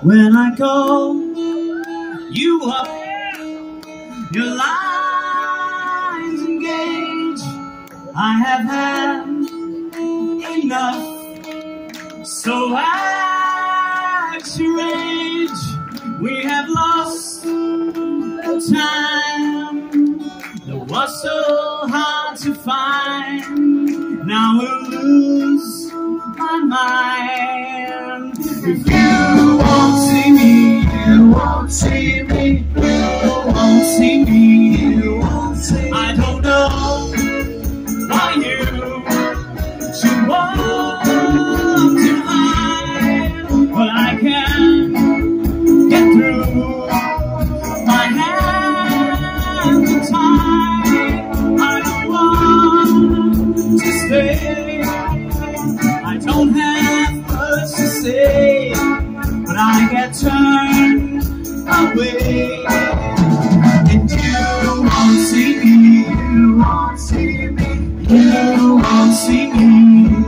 When I call you up, your lines engage. I have had enough, so act your age. We have lost the time that was so hard to find. Now we'll lose my mind. If you you won't see me, you won't see me, you won't see me. I don't know why you should want to hide, but I can't get through. My hands are tied. I don't want to stay. I don't have much to say, but I get turned away. And you won't see me, you won't see me, you won't see me,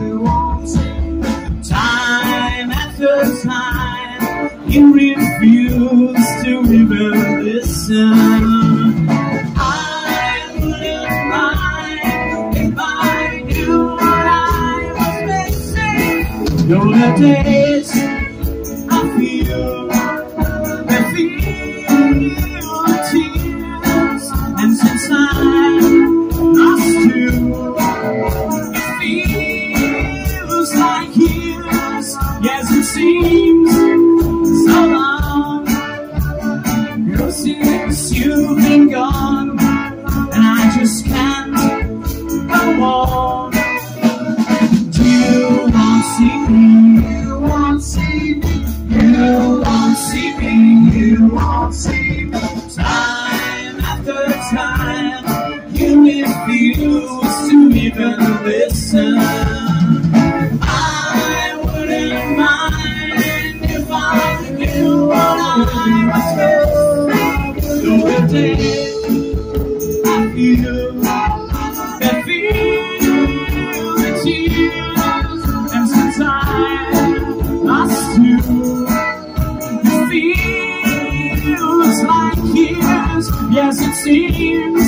you won't see me. Time after time, you refuse to even listen. I wouldn't if I what I was. Know the days Yes, it seems so long. Ever since you've been gone, and I just can't go on. You won't see me, you won't see me, you won't see me, you won't see me. Yes, it seems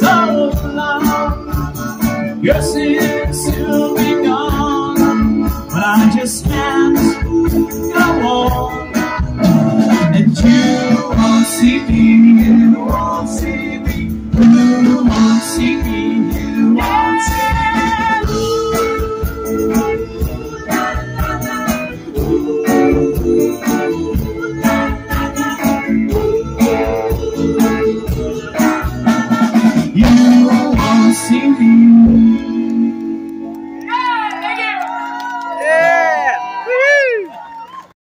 so long. Yes, it's still won't